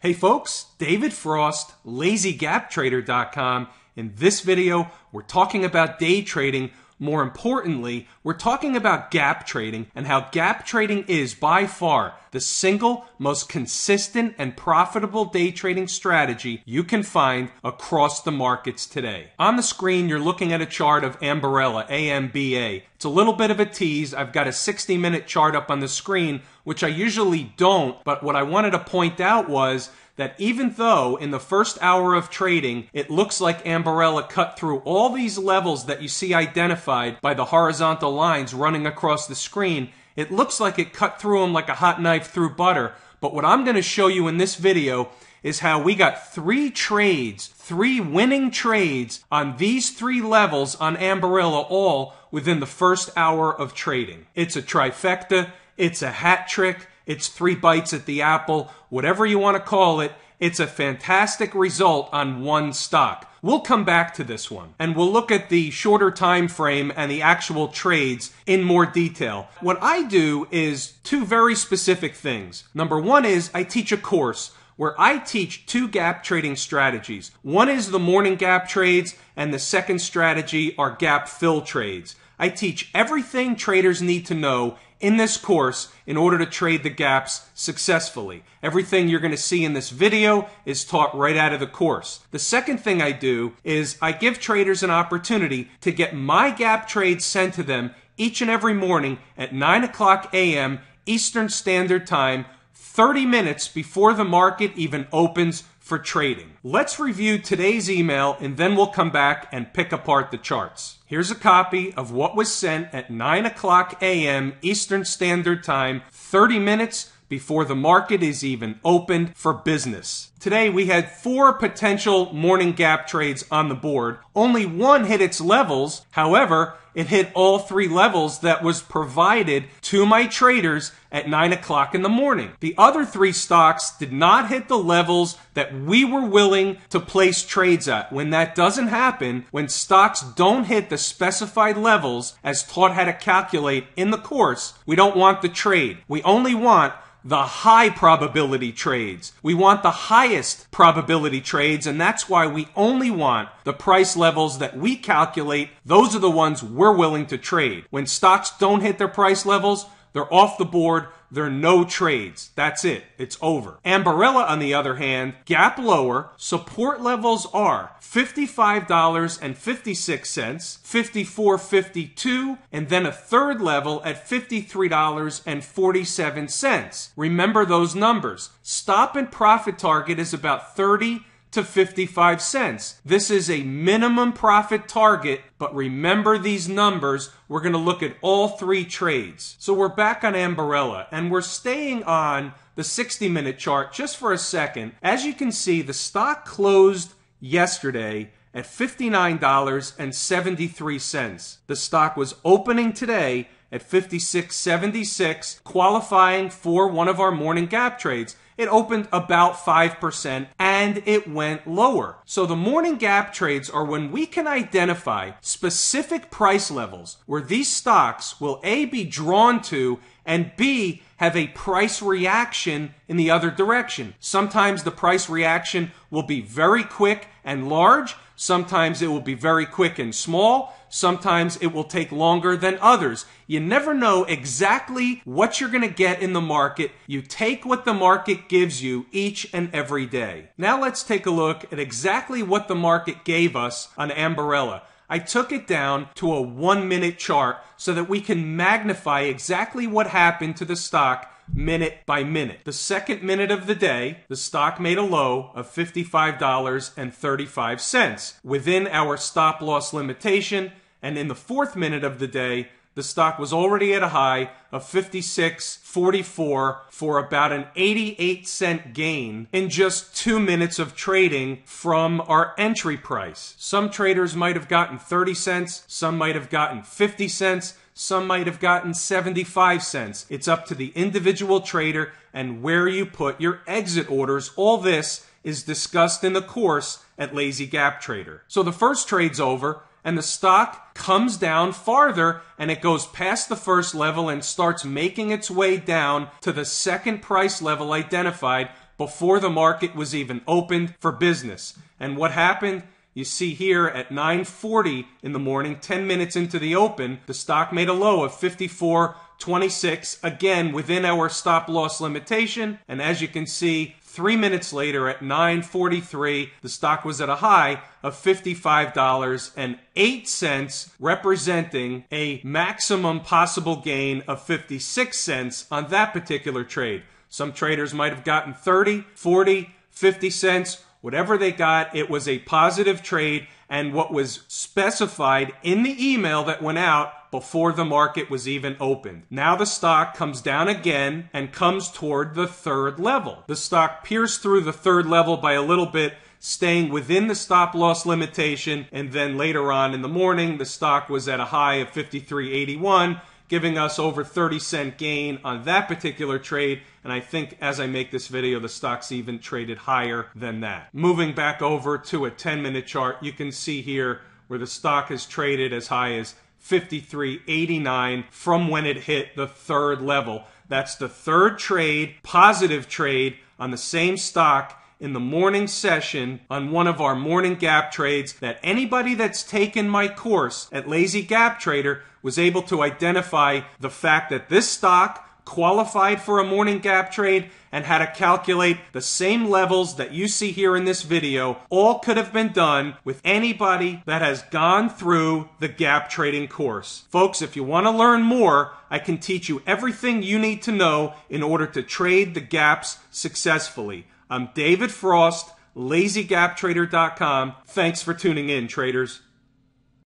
Hey folks, David Frost, LazyGapTrader.com. In this video, we're talking about day trading. More importantly, we're talking about gap trading and how gap trading is by far the single most consistent and profitable day trading strategy you can find across the markets today. On the screen, you're looking at a chart of Ambarella, AMBA. It's a little bit of a tease. I've got a 60 minute chart up on the screen, which I usually don't, but what I wanted to point out was that even though in the first hour of trading, it looks like Ambarella cut through all these levels that you see identified by the horizontal lines running across the screen, it looks like it cut through them like a hot knife through butter. But what I'm going to show you in this video is how we got three trades, three winning trades on these three levels on Ambarella all within the first hour of trading. It's a trifecta. It's a hat trick. It's three bites at the apple. Whatever you want to call it, it's a fantastic result on one stock. We'll come back to this one and we'll look at the shorter time frame and the actual trades in more detail. What I do is two very specific things. Number one is I teach a course where I teach two gap trading strategies. One is the morning gap trades and the second strategy are gap fill trades. I teach everything traders need to know in this course in order to trade the gaps successfully. Everything you're going to see in this video is taught right out of the course. The second thing I do is I give traders an opportunity to get my gap trades sent to them each and every morning at 9 o'clock a.m. Eastern Standard Time, 30 minutes before the market even opens for trading. Let's review today's email and then we'll come back and pick apart the charts. Here's a copy of what was sent at 9 o'clock a.m. Eastern Standard Time, 30 minutes before the market is even opened for business. Today we had four potential morning gap trades on the board. Only one hit its levels. However, it hit all three levels that was provided to my traders at 9 o'clock in the morning. The other three stocks did not hit the levels that we were willing to place trades at. When that doesn't happen, when stocks don't hit the specified levels as taught how to calculate in the course, we don't want the trade. We only want the high probability trades. We want the highest probability trades, and that's why we only want the price levels that we calculate. Those are the ones we're willing to trade. When stocks don't hit their price levels, they're off the board. There are no trades. That's it. It's over. Ambarella, on the other hand, gap lower. Support levels are $55.56, $54.52, and then a third level at $53.47. Remember those numbers. Stop and profit target is about 30 to 55 cents. This is a minimum profit target, but remember these numbers. We're going to look at all three trades. So we're back on Ambarella and we're staying on the 60 minute chart just for a second. As you can see, the stock closed yesterday at $59.73. The stock was opening today at 56.76, qualifying for one of our morning gap trades it opened about 5% and it went lower. So the morning gap trades are when we can identify specific price levels where these stocks will A, be drawn to and B, have a price reaction in the other direction. Sometimes the price reaction will be very quick and large. Sometimes it will be very quick and small. Sometimes it will take longer than others. You never know exactly what you're going to get in the market. You take what the market gives you each and every day. Now let's take a look at exactly what the market gave us on Ambarella. I took it down to a one minute chart so that we can magnify exactly what happened to the stock minute by minute. The second minute of the day, the stock made a low of $55.35 within our stop loss limitation. And in the fourth minute of the day, the stock was already at a high of 56.44 for about an 88 cent gain in just two minutes of trading from our entry price. Some traders might have gotten 30 cents, some might have gotten 50 cents, some might have gotten 75 cents. It's up to the individual trader and where you put your exit orders. All this is discussed in the course at Lazy Gap Trader. So the first trade's over and the stock comes down farther and it goes past the first level and starts making its way down to the second price level identified before the market was even opened for business. And what happened? You see here at 9:40 in the morning, 10 minutes into the open, the stock made a low of 54.26 again within our stop loss limitation, and as you can see, 3 minutes later at 9:43, the stock was at a high of $55.08, representing a maximum possible gain of 56 cents on that particular trade. Some traders might have gotten 30, 40, 50 cents, whatever they got, it was a positive trade. And what was specified in the email that went out before the market was even opened. Now the stock comes down again and comes toward the third level. The stock pierced through the third level by a little bit, staying within the stop loss limitation. And then later on in the morning, the stock was at a high of 53.81 giving us over 30 cent gain on that particular trade. And I think as I make this video, the stock's even traded higher than that. Moving back over to a 10 minute chart, you can see here where the stock has traded as high as 53.89 from when it hit the third level. That's the third trade, positive trade on the same stock in the morning session on one of our morning gap trades that anybody that's taken my course at Lazy Gap Trader was able to identify the fact that this stock qualified for a morning gap trade and how to calculate the same levels that you see here in this video all could have been done with anybody that has gone through the gap trading course. Folks, if you want to learn more, I can teach you everything you need to know in order to trade the gaps successfully. I'm David Frost, lazygaptrader.com. Thanks for tuning in, traders.